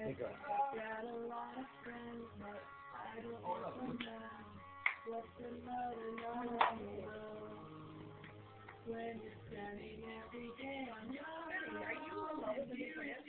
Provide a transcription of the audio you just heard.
Hey. Got a lot of friends, but I don't know what's the matter now when you're standing every day on your own. Are you alone with your friends?